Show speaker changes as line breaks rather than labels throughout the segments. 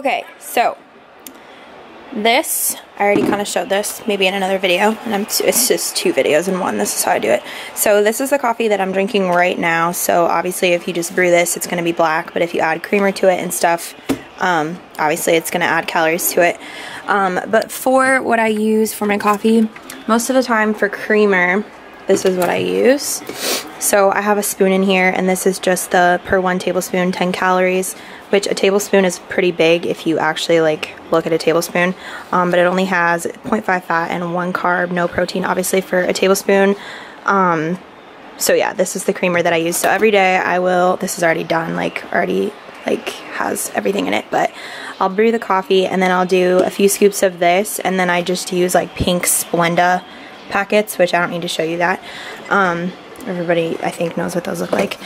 Okay, so this, I already kind of showed this maybe in another video, and I'm, it's just two videos in one. This is how I do it. So this is the coffee that I'm drinking right now. So obviously if you just brew this, it's going to be black, but if you add creamer to it and stuff, um, obviously it's going to add calories to it. Um, but for what I use for my coffee, most of the time for creamer, this is what I use. So I have a spoon in here and this is just the per one tablespoon 10 calories which a tablespoon is pretty big if you actually like look at a tablespoon. Um, but it only has 0.5 fat and 1 carb no protein obviously for a tablespoon. Um, so yeah this is the creamer that I use. So every day I will this is already done like already like has everything in it but I'll brew the coffee and then I'll do a few scoops of this and then I just use like pink Splenda packets which I don't need to show you that. Um, everybody I think knows what those look like.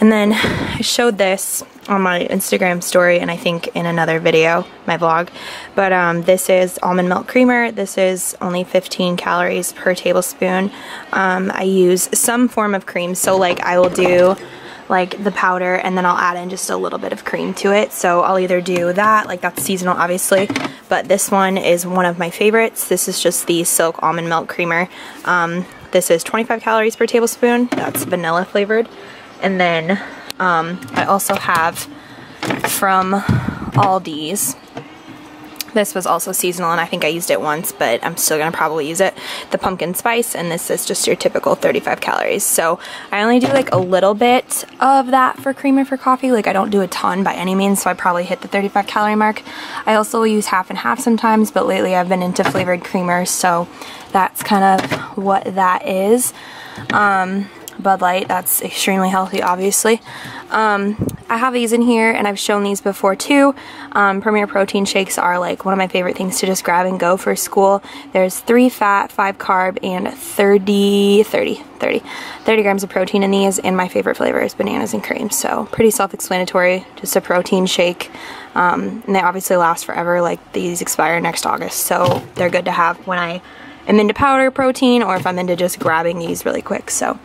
And then I showed this on my Instagram story and I think in another video my vlog. But um, this is almond milk creamer. This is only 15 calories per tablespoon. Um, I use some form of cream. So like I will do like the powder and then I'll add in just a little bit of cream to it. So I'll either do that, like that's seasonal obviously, but this one is one of my favorites. This is just the Silk Almond Milk Creamer. Um, this is 25 calories per tablespoon. That's vanilla flavored. And then um, I also have from Aldi's this was also seasonal and I think I used it once, but I'm still gonna probably use it. The pumpkin spice, and this is just your typical 35 calories. So I only do like a little bit of that for creamer for coffee. Like I don't do a ton by any means, so I probably hit the 35 calorie mark. I also use half and half sometimes, but lately I've been into flavored creamers, so that's kind of what that is. Um, Bud Light. That's extremely healthy, obviously. Um, I have these in here, and I've shown these before too. Um, Premier Protein shakes are like one of my favorite things to just grab and go for school. There's 3 fat, 5 carb, and 30, 30, 30, 30 grams of protein in these, and my favorite flavor is bananas and cream. So pretty self-explanatory, just a protein shake. Um, and they obviously last forever, like these expire next August, so they're good to have when I am into powder protein or if I'm into just grabbing these really quick. So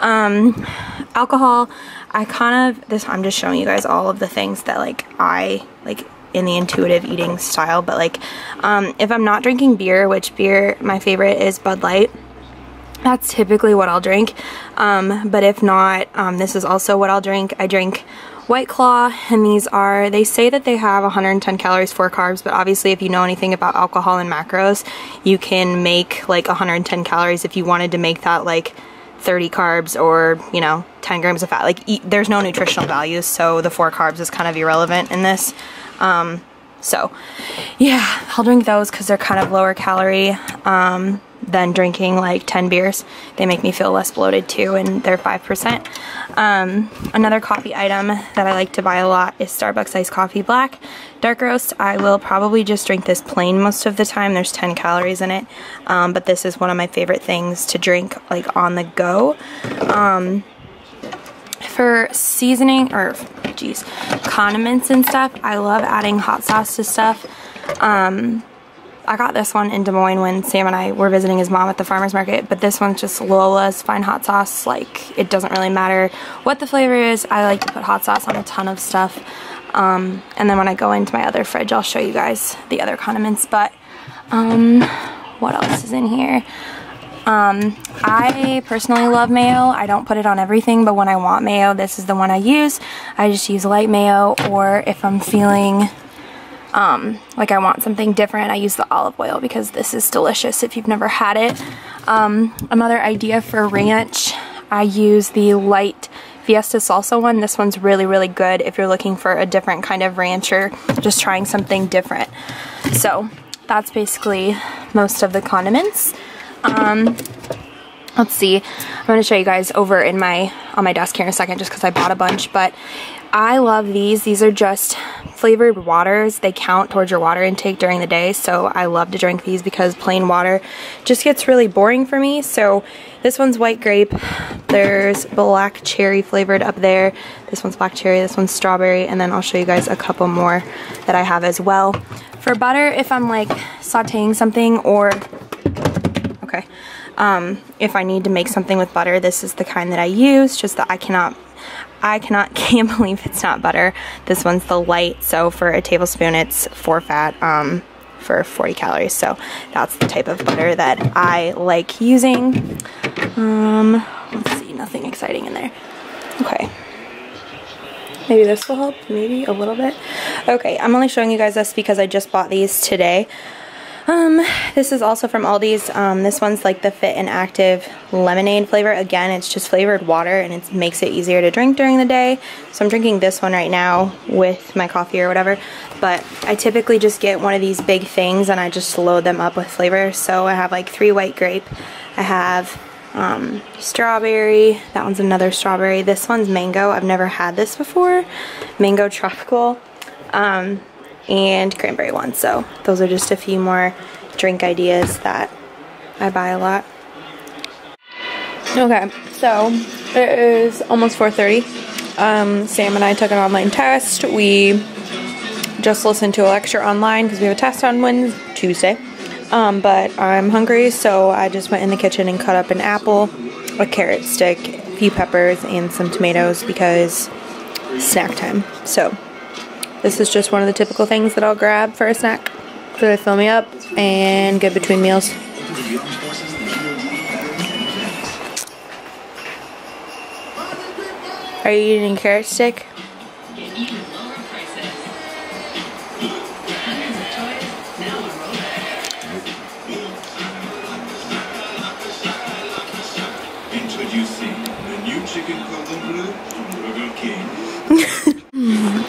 um, alcohol, I kind of, this, I'm just showing you guys all of the things that like I, like in the intuitive eating style, but like, um, if I'm not drinking beer, which beer, my favorite is Bud Light, that's typically what I'll drink. Um, but if not, um, this is also what I'll drink. I drink White Claw, and these are, they say that they have 110 calories, 4 carbs, but obviously if you know anything about alcohol and macros, you can make like 110 calories if you wanted to make that like 30 carbs or, you know, 10 grams of fat. Like, eat, there's no nutritional values, so the four carbs is kind of irrelevant in this. Um, so, yeah, I'll drink those because they're kind of lower calorie. Um, than drinking like 10 beers. They make me feel less bloated too and they're 5%. Um, another coffee item that I like to buy a lot is Starbucks iced coffee black. Dark roast, I will probably just drink this plain most of the time. There's 10 calories in it. Um, but this is one of my favorite things to drink like on the go. Um, for seasoning or geez condiments and stuff I love adding hot sauce to stuff um, I got this one in Des Moines when Sam and I were visiting his mom at the farmer's market, but this one's just Lola's fine hot sauce. Like, it doesn't really matter what the flavor is. I like to put hot sauce on a ton of stuff. Um, and then when I go into my other fridge, I'll show you guys the other condiments. But, um, what else is in here? Um, I personally love mayo. I don't put it on everything, but when I want mayo, this is the one I use. I just use light mayo, or if I'm feeling um, like I want something different, I use the olive oil because this is delicious if you've never had it. Um, another idea for ranch, I use the light Fiesta Salsa one. This one's really, really good if you're looking for a different kind of rancher, just trying something different. So that's basically most of the condiments. Um, let's see i'm going to show you guys over in my on my desk here in a second just because i bought a bunch but I love these. These are just flavored waters. They count towards your water intake during the day, so I love to drink these because plain water just gets really boring for me. So this one's white grape. There's black cherry flavored up there. This one's black cherry, this one's strawberry, and then I'll show you guys a couple more that I have as well. For butter, if I'm like sauteing something or, okay, um, if I need to make something with butter, this is the kind that I use, just that I cannot I cannot, can't believe it's not butter. This one's the light, so for a tablespoon, it's four fat um, for 40 calories. So that's the type of butter that I like using. Um, let's see, nothing exciting in there. Okay. Maybe this will help, maybe a little bit. Okay, I'm only showing you guys this because I just bought these today. Um, this is also from Aldi's. Um, this one's like the Fit and Active lemonade flavor. Again, it's just flavored water and it makes it easier to drink during the day. So I'm drinking this one right now with my coffee or whatever. But I typically just get one of these big things and I just load them up with flavor. So I have like three white grape. I have um, strawberry. That one's another strawberry. This one's mango. I've never had this before. Mango tropical. Um, and cranberry one. So those are just a few more drink ideas that I buy a lot. Okay, so it is almost 4.30. Um, Sam and I took an online test. We just listened to a lecture online because we have a test on Wednesday, Tuesday. Um, but I'm hungry, so I just went in the kitchen and cut up an apple, a carrot stick, a few peppers, and some tomatoes because snack time. So this is just one of the typical things that I'll grab for a snack to fill me up and get between meals. Are you eating carrot stick?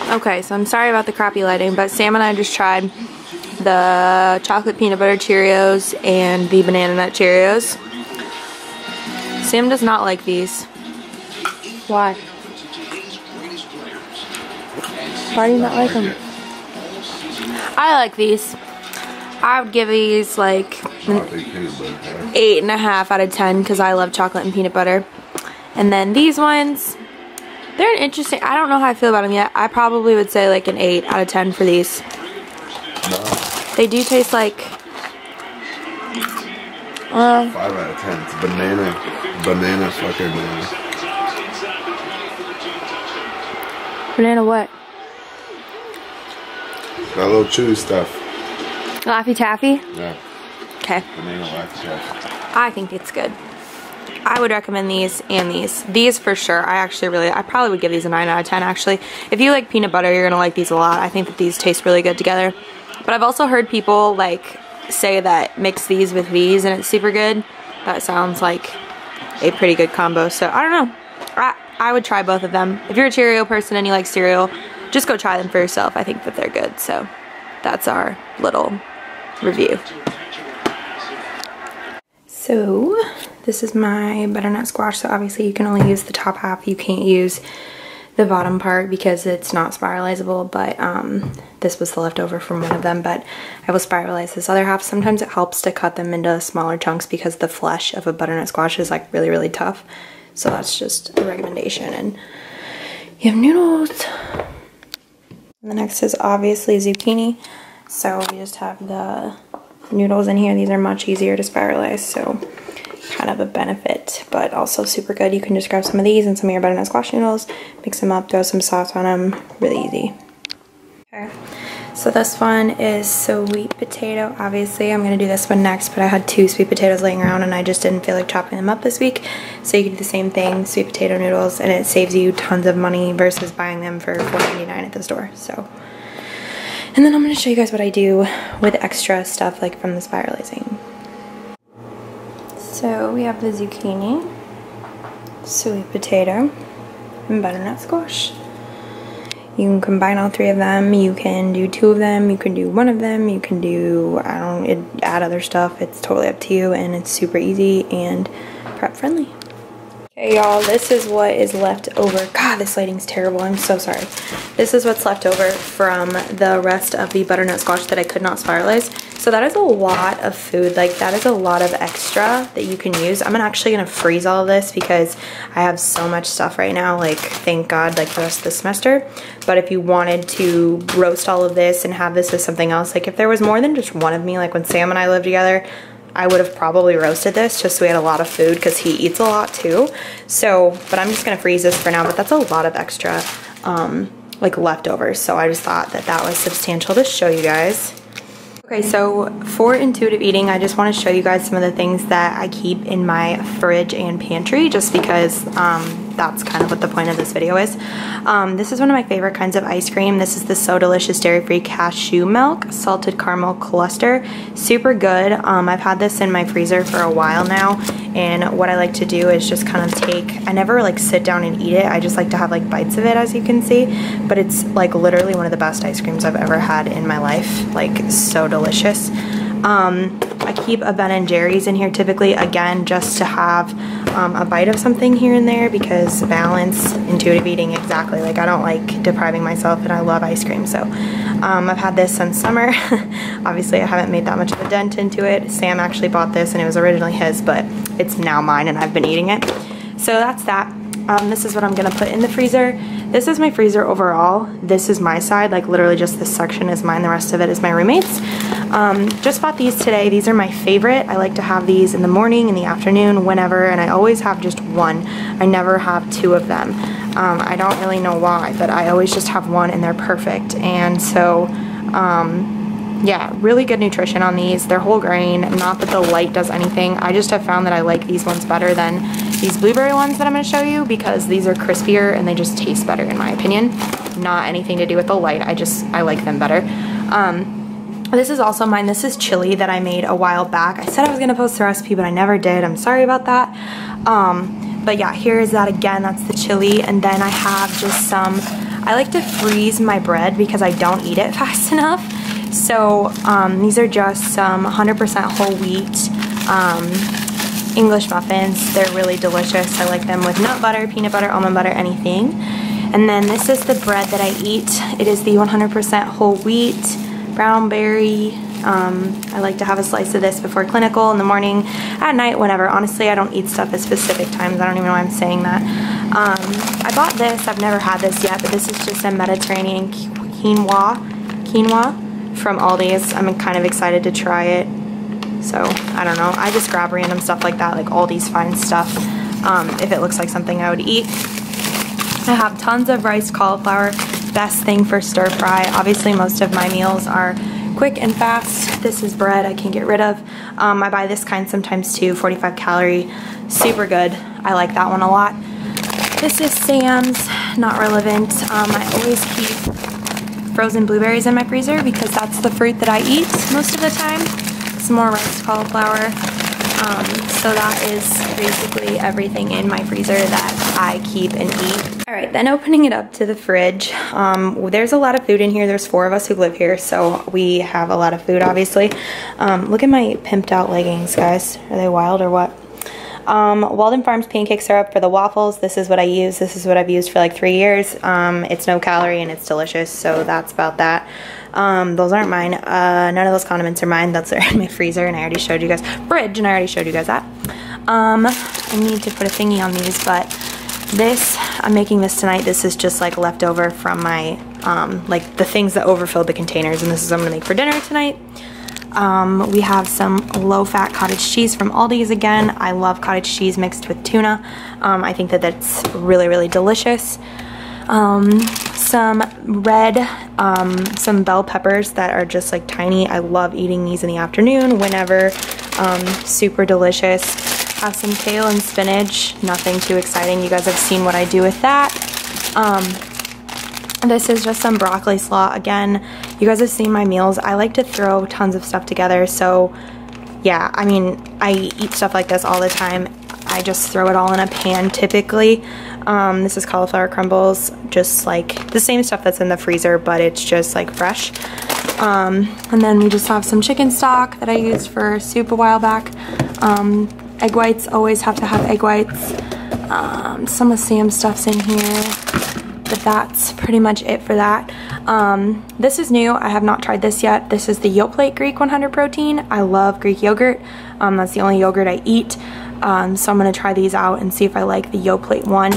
Okay, so I'm sorry about the crappy lighting, but Sam and I just tried the chocolate peanut butter Cheerios and the banana nut Cheerios. Sam does not like these. Why? Why do you not like them? I like these. I would give these like eight and a half out of ten because I love chocolate and peanut butter. And then these ones, they're an interesting. I don't know how I feel about them yet. I probably would say like an 8 out of 10 for these. No. They do taste like.
Uh, 5 out of 10. It's banana. Banana fucking banana.
Banana what?
That little chewy stuff.
Laffy Taffy?
Yeah.
Okay.
Banana Laffy Taffy.
I think it's good. I would recommend these and these. These for sure. I actually really, I probably would give these a 9 out of 10 actually. If you like peanut butter, you're going to like these a lot. I think that these taste really good together. But I've also heard people like say that mix these with these and it's super good. That sounds like a pretty good combo. So I don't know. I, I would try both of them. If you're a Cheerio person and you like cereal, just go try them for yourself. I think that they're good. So that's our little review. So this is my butternut squash. So obviously you can only use the top half. You can't use the bottom part because it's not spiralizable but um, this was the leftover from one of them but I will spiralize this other half. Sometimes it helps to cut them into smaller chunks because the flesh of a butternut squash is like really really tough so that's just a recommendation and you have noodles. And the next is obviously zucchini so we just have the noodles in here. These are much easier to spiralize, so kind of a benefit, but also super good. You can just grab some of these and some of your butternut squash noodles, mix them up, throw some sauce on them, really easy. Okay, so this one is sweet potato. Obviously, I'm gonna do this one next, but I had two sweet potatoes laying around and I just didn't feel like chopping them up this week. So you can do the same thing, sweet potato noodles, and it saves you tons of money versus buying them for $4.99 at the store, so. And then I'm to show you guys what I do with extra stuff like from the spiralizing. So we have the zucchini, sweet potato, and butternut squash. You can combine all three of them. You can do two of them. You can do one of them. You can do, I don't add other stuff. It's totally up to you and it's super easy and prep friendly. Okay, y'all, this is what is left over. God, this lighting's terrible. I'm so sorry. This is what's left over from the rest of the butternut squash that I could not spiralize. So that is a lot of food. Like, that is a lot of extra that you can use. I'm actually going to freeze all of this because I have so much stuff right now. Like, thank God, like, the rest of the semester. But if you wanted to roast all of this and have this as something else, like, if there was more than just one of me, like when Sam and I lived together, I would have probably roasted this just so we had a lot of food because he eats a lot too. So, but I'm just gonna freeze this for now, but that's a lot of extra um, like leftovers. So I just thought that that was substantial to show you guys. Okay, so for intuitive eating, I just want to show you guys some of the things that I keep in my fridge and pantry just because um, that's kind of what the point of this video is. Um, this is one of my favorite kinds of ice cream. This is the So Delicious Dairy Free Cashew Milk Salted Caramel Cluster. Super good. Um, I've had this in my freezer for a while now and what I like to do is just kind of take, I never like sit down and eat it. I just like to have like bites of it as you can see, but it's like literally one of the best ice creams I've ever had in my life. Like so delicious. Um, I keep a Ben & Jerry's in here typically, again, just to have um, a bite of something here and there because balance, intuitive eating, exactly. Like I don't like depriving myself and I love ice cream. So um, I've had this since summer. Obviously I haven't made that much of a dent into it. Sam actually bought this and it was originally his, but it's now mine and I've been eating it. So that's that. Um, this is what I'm gonna put in the freezer. This is my freezer overall. This is my side, like literally just this section is mine, the rest of it is my roommate's. Um, just bought these today. These are my favorite. I like to have these in the morning, in the afternoon, whenever, and I always have just one. I never have two of them. Um, I don't really know why, but I always just have one and they're perfect. And so, um, yeah, really good nutrition on these. They're whole grain, not that the light does anything. I just have found that I like these ones better than these blueberry ones that I'm gonna show you because these are crispier and they just taste better in my opinion. Not anything to do with the light, I just, I like them better. Um, this is also mine. This is chili that I made a while back. I said I was gonna post the recipe, but I never did. I'm sorry about that. Um, but yeah, here is that again. That's the chili. And then I have just some, I like to freeze my bread because I don't eat it fast enough. So um, these are just some 100% whole wheat um, English muffins. They're really delicious. I like them with nut butter, peanut butter, almond butter, anything. And then this is the bread that I eat. It is the 100% whole wheat, Brownberry. Um, I like to have a slice of this before clinical in the morning, at night, whenever. Honestly, I don't eat stuff at specific times. I don't even know why I'm saying that. Um, I bought this. I've never had this yet, but this is just a Mediterranean quinoa. Quinoa from Aldi's. I'm kind of excited to try it. So, I don't know. I just grab random stuff like that, like Aldi's fine stuff, um, if it looks like something I would eat. I have tons of rice cauliflower, best thing for stir fry. Obviously, most of my meals are quick and fast. This is bread I can get rid of. Um, I buy this kind sometimes too, 45 calorie, super good. I like that one a lot. This is Sam's, not relevant. Um, I always keep frozen blueberries in my freezer because that's the fruit that I eat most of the time. Some more rice cauliflower. Um, so that is basically everything in my freezer that I keep and eat. All right, then opening it up to the fridge. Um, there's a lot of food in here. There's four of us who live here, so we have a lot of food, obviously. Um, look at my pimped out leggings, guys. Are they wild or what? Um, Walden Farms pancake syrup for the waffles. This is what I use. This is what I've used for like three years. Um, it's no calorie and it's delicious, so that's about that. Um, those aren't mine. Uh, none of those condiments are mine. That's in my freezer, and I already showed you guys. Fridge, and I already showed you guys that. Um, I need to put a thingy on these, but this, I'm making this tonight. This is just like leftover from my, um, like the things that overfilled the containers, and this is what I'm gonna make for dinner tonight. Um, we have some low-fat cottage cheese from Aldi's again. I love cottage cheese mixed with tuna. Um, I think that that's really, really delicious. Um, some red, um, some bell peppers that are just like tiny. I love eating these in the afternoon whenever. Um, super delicious. Have some kale and spinach. Nothing too exciting. You guys have seen what I do with that. Um, this is just some broccoli slaw. Again, you guys have seen my meals. I like to throw tons of stuff together. So yeah, I mean, I eat stuff like this all the time. I just throw it all in a pan typically. Um, this is cauliflower crumbles, just like the same stuff that's in the freezer, but it's just like fresh. Um, and then we just have some chicken stock that I used for soup a while back. Um, egg whites, always have to have egg whites. Um, some of Sam's stuff's in here but that's pretty much it for that. Um, this is new. I have not tried this yet. This is the Yoplait Greek 100 protein. I love Greek yogurt. Um, that's the only yogurt I eat. Um, so I'm to try these out and see if I like the Yoplait one.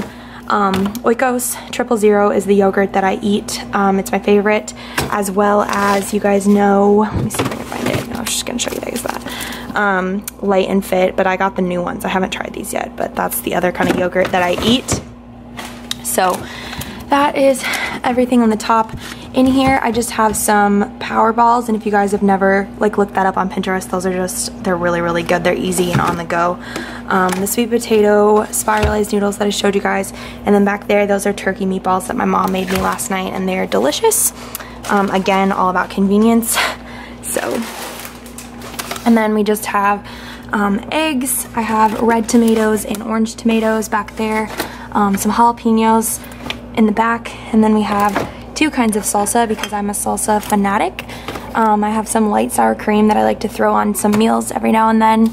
Um, Oikos Triple Zero is the yogurt that I eat. Um, it's my favorite, as well as you guys know, let me see if I can find it. I was just to show you guys that. um, light and fit, but I got the new ones. I haven't tried these yet, but that's the other kind of yogurt that I eat. So that is everything on the top. In here, I just have some power balls, and if you guys have never like looked that up on Pinterest, those are just, they're really, really good. They're easy and on the go. Um, the sweet potato spiralized noodles that I showed you guys, and then back there, those are turkey meatballs that my mom made me last night, and they're delicious. Um, again, all about convenience. So, and then we just have um, eggs. I have red tomatoes and orange tomatoes back there. Um, some jalapenos in the back. And then we have two kinds of salsa because I'm a salsa fanatic. Um, I have some light sour cream that I like to throw on some meals every now and then.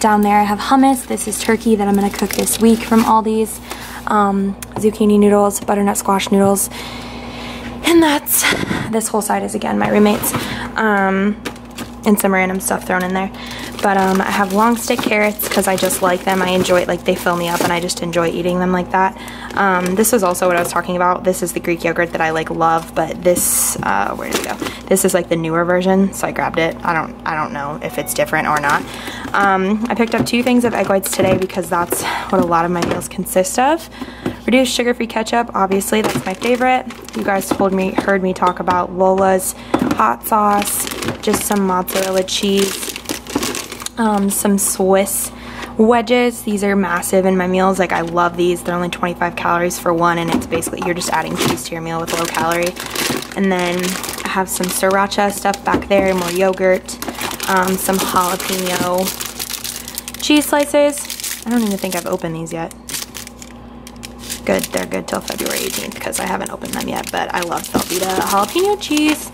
Down there I have hummus. This is turkey that I'm going to cook this week from Aldi's. Um, zucchini noodles, butternut squash noodles, and that's, this whole side is again my roommates. Um, and some random stuff thrown in there. But um, I have long stick carrots because I just like them. I enjoy it, like they fill me up and I just enjoy eating them like that. Um, this is also what I was talking about. This is the Greek yogurt that I like love, but this, uh, where did it go? This is like the newer version, so I grabbed it. I don't, I don't know if it's different or not. Um, I picked up two things of egg whites today because that's what a lot of my meals consist of. Reduced sugar-free ketchup, obviously, that's my favorite. You guys told me, heard me talk about Lola's hot sauce, just some mozzarella cheese, um, some Swiss wedges. These are massive in my meals. Like I love these. They're only 25 calories for one and it's basically, you're just adding cheese to your meal with low calorie. And then I have some sriracha stuff back there, more yogurt, um, some jalapeno cheese slices. I don't even think I've opened these yet good. They're good till February 18th because I haven't opened them yet, but I love Velveeta jalapeno cheese.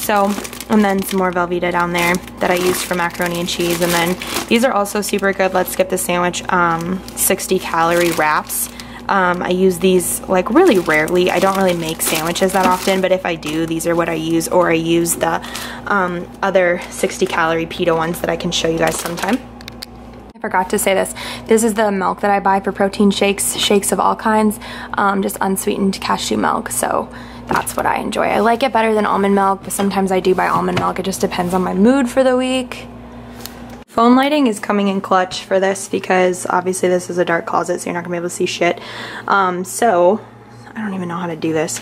So, and then some more Velveeta down there that I used for macaroni and cheese. And then these are also super good. Let's skip the sandwich. Um, 60 calorie wraps. Um, I use these like really rarely. I don't really make sandwiches that often, but if I do, these are what I use. Or I use the um, other 60 calorie pita ones that I can show you guys sometime. I forgot to say this. This is the milk that I buy for protein shakes, shakes of all kinds, um, just unsweetened cashew milk. So that's what I enjoy. I like it better than almond milk, but sometimes I do buy almond milk. It just depends on my mood for the week. Phone lighting is coming in clutch for this because obviously this is a dark closet, so you're not gonna be able to see shit. Um, so, I don't even know how to do this.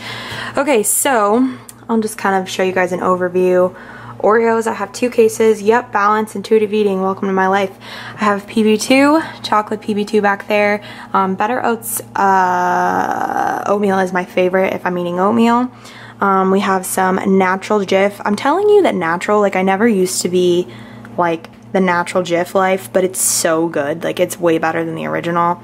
Okay, so I'll just kind of show you guys an overview Oreos, I have two cases. Yep, Balance, Intuitive Eating, welcome to my life. I have PB2, chocolate PB2 back there. Um, Better Oats uh, oatmeal is my favorite if I'm eating oatmeal. Um, we have some natural Jif. I'm telling you that natural, like I never used to be like the natural Jif life, but it's so good. Like it's way better than the original.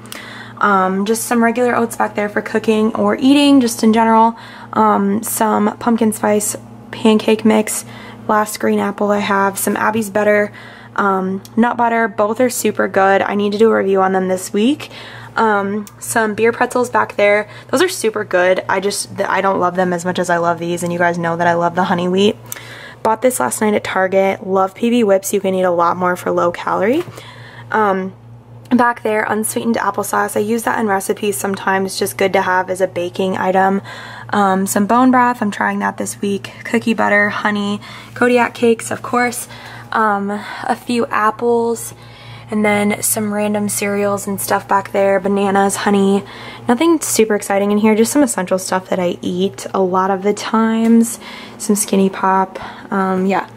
Um, just some regular oats back there for cooking or eating, just in general. Um, some pumpkin spice pancake mix last green apple I have, some Abby's Better um, nut butter. Both are super good. I need to do a review on them this week. Um, some beer pretzels back there. Those are super good. I just, I don't love them as much as I love these, and you guys know that I love the honey wheat. Bought this last night at Target. Love PB Whips. You can eat a lot more for low calorie. Um, back there, unsweetened applesauce. I use that in recipes sometimes, just good to have as a baking item. Um, some bone broth, I'm trying that this week. Cookie butter, honey, Kodiak cakes, of course. Um, a few apples, and then some random cereals and stuff back there. Bananas, honey. Nothing super exciting in here, just some essential stuff that I eat a lot of the times. Some Skinny Pop, um, yeah.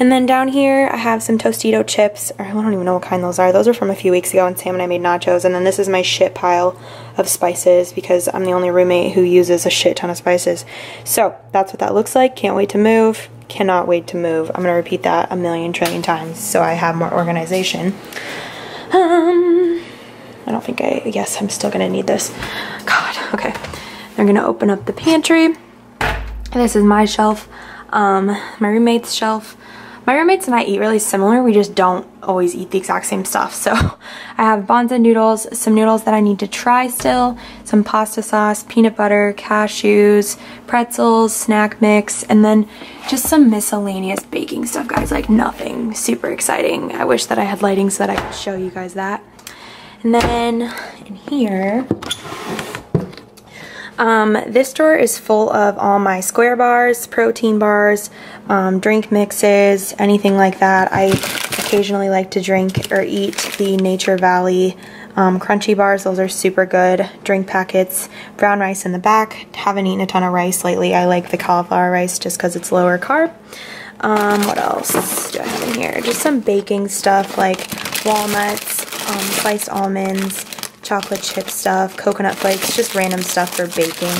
And then down here, I have some Tostito chips, I don't even know what kind those are. Those are from a few weeks ago, and Sam and I made nachos. And then this is my shit pile of spices, because I'm the only roommate who uses a shit ton of spices. So, that's what that looks like. Can't wait to move. Cannot wait to move. I'm going to repeat that a million trillion times, so I have more organization. Um, I don't think I, yes, I'm still going to need this. God, okay. I'm going to open up the pantry. This is my shelf, um, my roommate's shelf. My roommates and I eat really similar. We just don't always eat the exact same stuff. So I have Banza noodles, some noodles that I need to try still, some pasta sauce, peanut butter, cashews, pretzels, snack mix, and then just some miscellaneous baking stuff, guys. Like nothing super exciting. I wish that I had lighting so that I could show you guys that. And then in here, um, this drawer is full of all my square bars, protein bars, um, drink mixes, anything like that. I, occasionally like to drink or eat the Nature Valley um, crunchy bars. Those are super good. Drink packets, brown rice in the back. Haven't eaten a ton of rice lately. I like the cauliflower rice just because it's lower carb. Um, what else do I have in here? Just some baking stuff like walnuts, um, sliced almonds, chocolate chip stuff, coconut flakes, just random stuff for baking.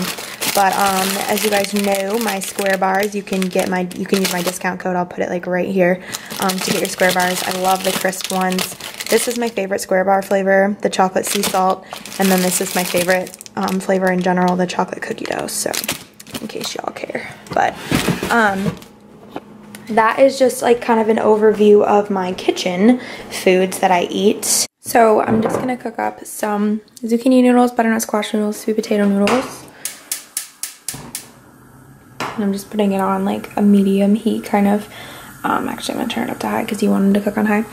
But um, as you guys know, my square bars, you can get my, you can use my discount code. I'll put it like right here um, to get your square bars. I love the crisp ones. This is my favorite square bar flavor, the chocolate sea salt, and then this is my favorite um, flavor in general, the chocolate cookie dough. So, in case y'all care, but um, that is just like kind of an overview of my kitchen foods that I eat. So I'm just gonna cook up some zucchini noodles, butternut squash noodles, sweet potato noodles. And I'm just putting it on like a medium heat kind of. Um, actually, I'm gonna turn it up to high because you wanted to cook on high.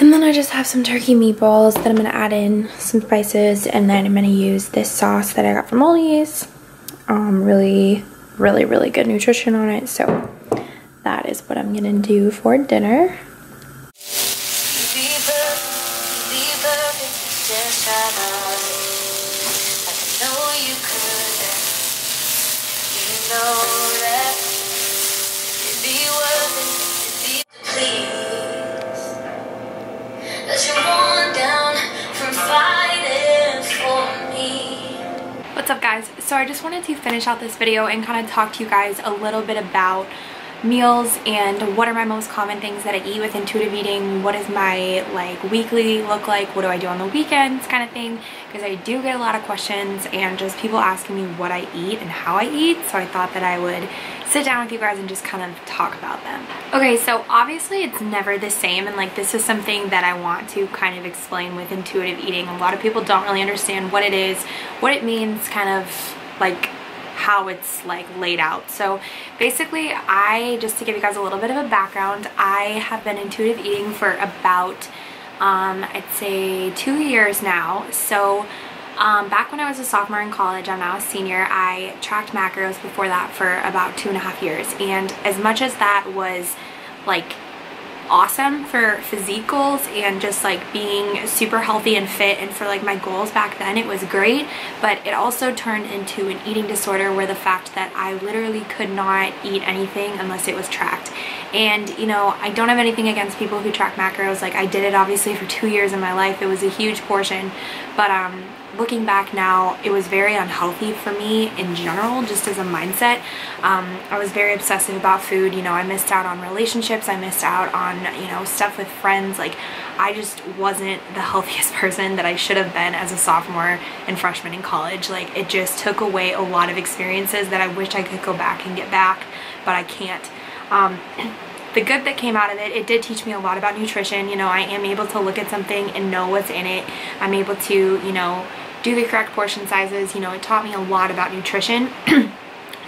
And then I just have some turkey meatballs that I'm gonna add in some spices and then I'm gonna use this sauce that I got from Ollie's. Um, really, really, really good nutrition on it. So that is what I'm gonna do for dinner. What's up guys? So I just wanted to finish out this video and kind of talk to you guys a little bit about meals and what are my most common things that I eat with intuitive eating, what does my like weekly look like, what do I do on the weekends? Kind of thing. Because I do get a lot of questions and just people asking me what I eat and how I eat. So I thought that I would sit down with you guys and just kind of talk about them. Okay, so obviously it's never the same and like this is something that I want to kind of explain with intuitive eating. A lot of people don't really understand what it is, what it means, kind of like how it's like laid out. So basically I, just to give you guys a little bit of a background, I have been intuitive eating for about, um, I'd say two years now. So um, back when I was a sophomore in college, I'm now a senior, I tracked macros before that for about two and a half years. And as much as that was like awesome for physique goals and just like being super healthy and fit and for like my goals back then it was great. But it also turned into an eating disorder where the fact that I literally could not eat anything unless it was tracked. And you know I don't have anything against people who track macros. Like I did it obviously for two years in my life. It was a huge portion. But um looking back now, it was very unhealthy for me in general, just as a mindset. Um, I was very obsessive about food. You know, I missed out on relationships. I missed out on, you know, stuff with friends. Like, I just wasn't the healthiest person that I should have been as a sophomore and freshman in college. Like, it just took away a lot of experiences that I wish I could go back and get back, but I can't. Um, the good that came out of it, it did teach me a lot about nutrition. You know, I am able to look at something and know what's in it. I'm able to, you know, do the correct portion sizes. You know, it taught me a lot about nutrition.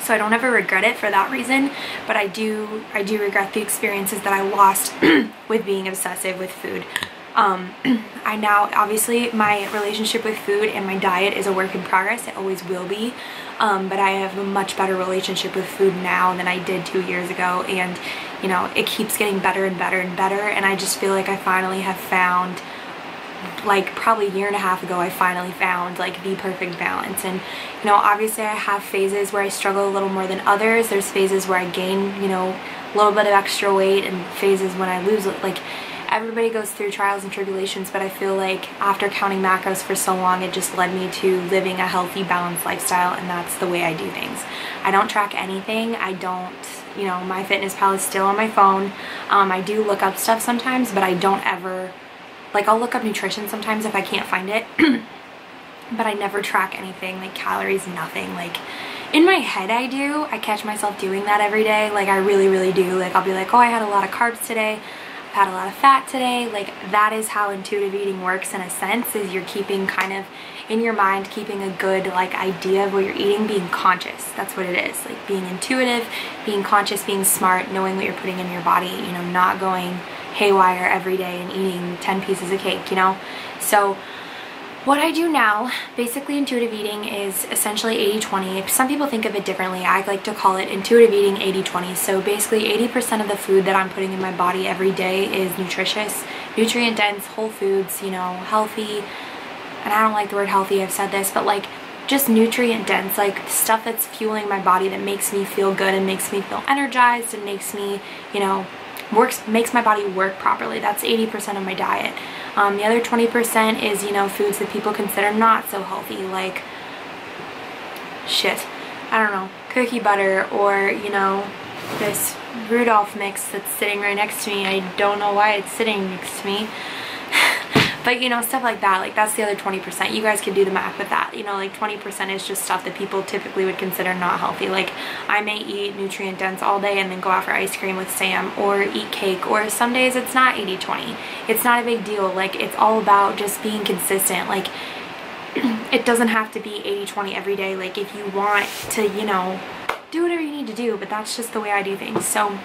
so I don't ever regret it for that reason, but I do I do regret the experiences that I lost with being obsessive with food. Um, I now, obviously, my relationship with food and my diet is a work in progress. It always will be. Um, but I have a much better relationship with food now than I did two years ago. And, you know, it keeps getting better and better and better. And I just feel like I finally have found like probably a year and a half ago I finally found like the perfect balance and you know obviously I have phases where I struggle a little more than others there's phases where I gain you know a little bit of extra weight and phases when I lose like everybody goes through trials and tribulations but I feel like after counting macros for so long it just led me to living a healthy balanced lifestyle and that's the way I do things I don't track anything I don't you know MyFitnessPal is still on my phone um, I do look up stuff sometimes but I don't ever like I'll look up nutrition sometimes if I can't find it, but I never track anything, like calories, nothing. Like in my head I do, I catch myself doing that every day. Like I really, really do. Like I'll be like, oh, I had a lot of carbs today. Had a lot of fat today. Like that is how intuitive eating works in a sense is you're keeping kind of in your mind keeping a good like idea of what you're eating being conscious that's what it is like being intuitive being conscious being smart knowing what you're putting in your body you know not going haywire every day and eating 10 pieces of cake, you know? So What I do now, basically intuitive eating is essentially 80-20. Some people think of it differently. I like to call it intuitive eating 80-20. So basically 80% of the food that I'm putting in my body every day is nutritious, nutrient dense, whole foods, you know, healthy. And I don't like the word healthy, I've said this, but like just nutrient dense, like stuff that's fueling my body that makes me feel good and makes me feel energized and makes me, you know, works makes my body work properly. That's 80% of my diet. Um, the other 20% is, you know, foods that people consider not so healthy, like, shit, I don't know, cookie butter or, you know, this Rudolph mix that's sitting right next to me. I don't know why it's sitting next to me. But you know, stuff like that, like that's the other 20%. You guys can do the math with that. You know, like 20% is just stuff that people typically would consider not healthy. Like I may eat nutrient dense all day and then go out for ice cream with Sam or eat cake or some days it's not 80-20. It's not a big deal. Like it's all about just being consistent. Like it doesn't have to be 80-20 every day. Like if you want to, you know, do whatever you need to do, but that's just the way I do things. So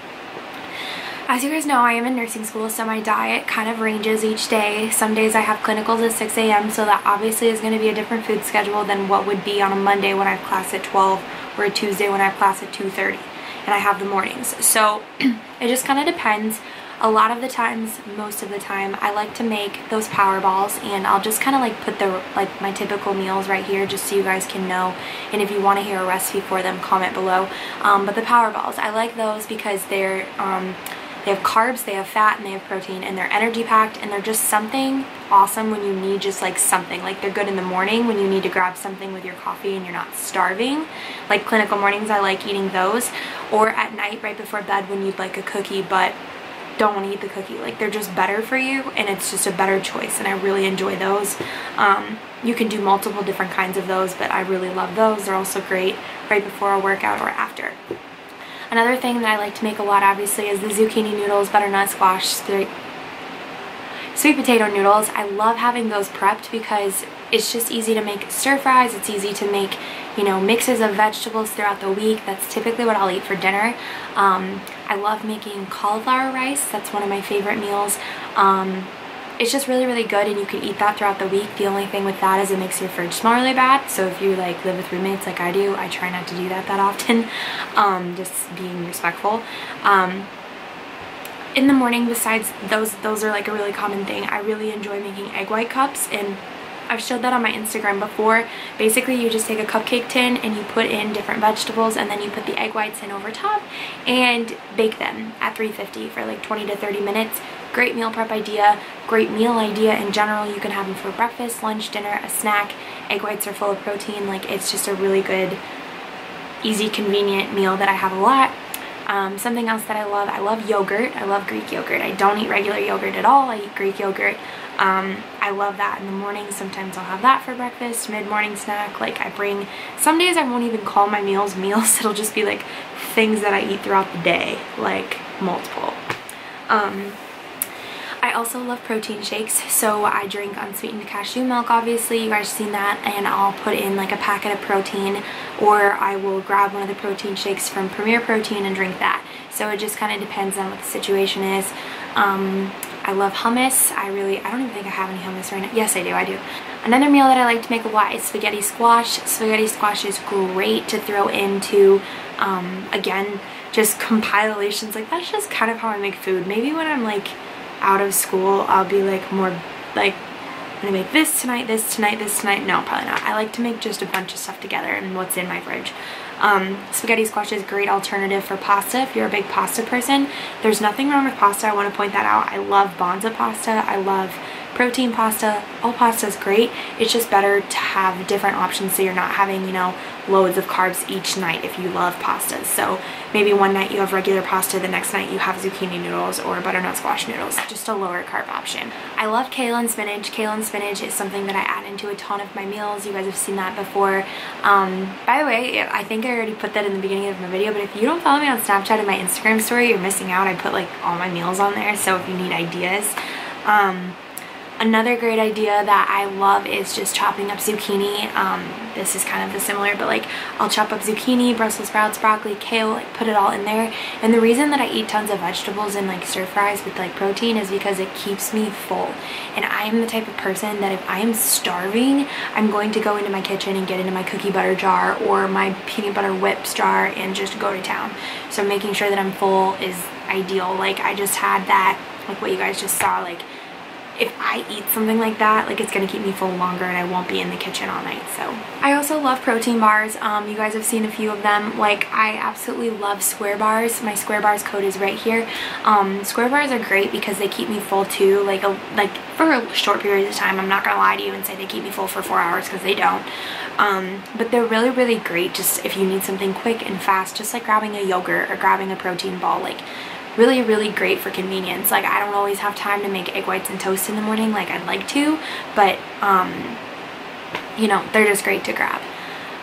as you guys know, I am in nursing school, so my diet kind of ranges each day. Some days I have clinicals at 6 a.m., so that obviously is going to be a different food schedule than what would be on a Monday when I have class at 12 or a Tuesday when I have class at 2.30 and I have the mornings. So it just kind of depends. A lot of the times, most of the time, I like to make those power balls and I'll just kind of like put the like my typical meals right here just so you guys can know. And if you want to hear a recipe for them, comment below. Um, but the power balls, I like those because they're um, they have carbs, they have fat, and they have protein, and they're energy packed, and they're just something awesome when you need just like something. Like they're good in the morning when you need to grab something with your coffee and you're not starving. Like clinical mornings, I like eating those. Or at night right before bed when you'd like a cookie, but don't want to eat the cookie. Like they're just better for you and it's just a better choice and I really enjoy those. Um, you can do multiple different kinds of those, but I really love those. They're also great right before a workout or after. Another thing that I like to make a lot obviously is the zucchini noodles, butternut squash, sweet potato noodles. I love having those prepped because it's just easy to make stir fries. It's easy to make, you know, mixes of vegetables throughout the week. That's typically what I'll eat for dinner. Um, I love making cauliflower rice. That's one of my favorite meals. Um, it's just really, really good and you can eat that throughout the week. The only thing with that is it makes your fridge smell really bad. So if you like live with roommates like I do, I try not to do that that often. Um, just being respectful. Um, in the morning, besides those, those are like a really common thing. I really enjoy making egg white cups and I've showed that on my Instagram before. Basically, you just take a cupcake tin and you put in different vegetables and then you put the egg whites in over top and bake them at 350 for like 20 to 30 minutes. Great meal prep idea, great meal idea in general. You can have them for breakfast, lunch, dinner, a snack. Egg whites are full of protein. Like it's just a really good, easy, convenient meal that I have a lot. Um, something else that I love, I love yogurt. I love Greek yogurt. I don't eat regular yogurt at all. I eat Greek yogurt. Um, I love that in the morning. Sometimes I'll have that for breakfast, mid-morning snack. Like I bring, some days I won't even call my meals meals. It'll just be like things that I eat throughout the day, like multiple. Um, I also love protein shakes, so I drink unsweetened cashew milk, obviously, you guys seen that, and I'll put in like a packet of protein, or I will grab one of the protein shakes from Premier Protein and drink that. So it just kind of depends on what the situation is. Um, I love hummus. I really, I don't even think I have any hummus right now. Yes, I do, I do. Another meal that I like to make a lot is spaghetti squash. Spaghetti squash is great to throw into, um, again, just compilations. Like, that's just kind of how I make food. Maybe when I'm, like, out of school, I'll be, like, more, like, I'm gonna make this tonight, this tonight, this tonight. No, probably not. I like to make just a bunch of stuff together and what's in my fridge. Um, spaghetti squash is a great alternative for pasta if you're a big pasta person. There's nothing wrong with pasta. I want to point that out. I love Banza pasta. I love protein pasta. All pasta is great. It's just better to have different options so you're not having, you know, loads of carbs each night if you love pastas. So maybe one night you have regular pasta, the next night you have zucchini noodles or butternut squash noodles, just a lower carb option. I love kale and spinach. Kale and spinach is something that I add into a ton of my meals. You guys have seen that before. Um, by the way, I think I already put that in the beginning of my video, but if you don't follow me on Snapchat and my Instagram story, you're missing out. I put like all my meals on there, so if you need ideas. Um, Another great idea that I love is just chopping up zucchini. Um, this is kind of the similar, but like I'll chop up zucchini, Brussels sprouts, broccoli, kale, like put it all in there. And the reason that I eat tons of vegetables and like stir fries with like protein is because it keeps me full. And I am the type of person that if I am starving, I'm going to go into my kitchen and get into my cookie butter jar or my peanut butter whips jar and just go to town. So making sure that I'm full is ideal. Like I just had that, like what you guys just saw, like if I eat something like that, like it's gonna keep me full longer and I won't be in the kitchen all night, so. I also love protein bars. Um, you guys have seen a few of them. Like, I absolutely love Square Bars. My Square Bars code is right here. Um, Square Bars are great because they keep me full too, like, a, like for a short period of time. I'm not gonna lie to you and say they keep me full for four hours because they don't. Um, but they're really, really great just if you need something quick and fast, just like grabbing a yogurt or grabbing a protein ball. Like, really, really great for convenience. Like I don't always have time to make egg whites and toast in the morning like I'd like to, but um, you know, they're just great to grab.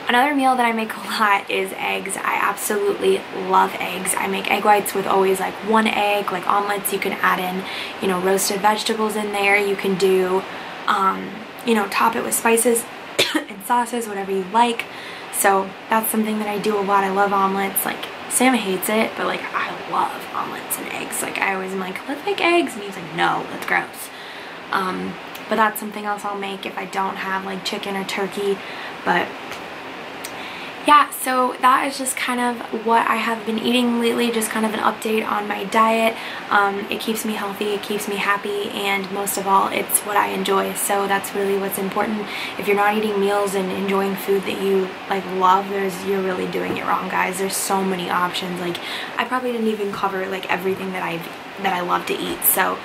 Another meal that I make a lot is eggs. I absolutely love eggs. I make egg whites with always like one egg, like omelets. You can add in, you know, roasted vegetables in there. You can do, um, you know, top it with spices and sauces, whatever you like. So that's something that I do a lot. I love omelets. Like Sam hates it, but like I love omelets and eggs. Like I always am like, let's make eggs. And he's like, no, that's gross. Um, but that's something else I'll make if I don't have like chicken or turkey. But yeah, so that is just kind of what I have been eating lately, just kind of an update on my diet. Um, it keeps me healthy, it keeps me happy, and most of all, it's what I enjoy. So that's really what's important. If you're not eating meals and enjoying food that you like love, there's you're really doing it wrong, guys. There's so many options. Like I probably didn't even cover like everything that I that I love to eat. So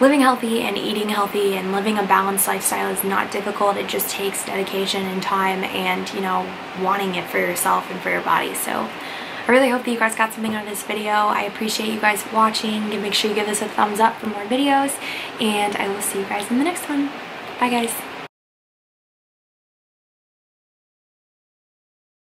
living healthy and eating healthy and living a balanced lifestyle is not difficult. It just takes dedication and time and, you know, wanting it for yourself and for your body. So I really hope that you guys got something out of this video. I appreciate you guys watching. Make sure you give this a thumbs up for more videos. And I will see you guys in the next one. Bye, guys.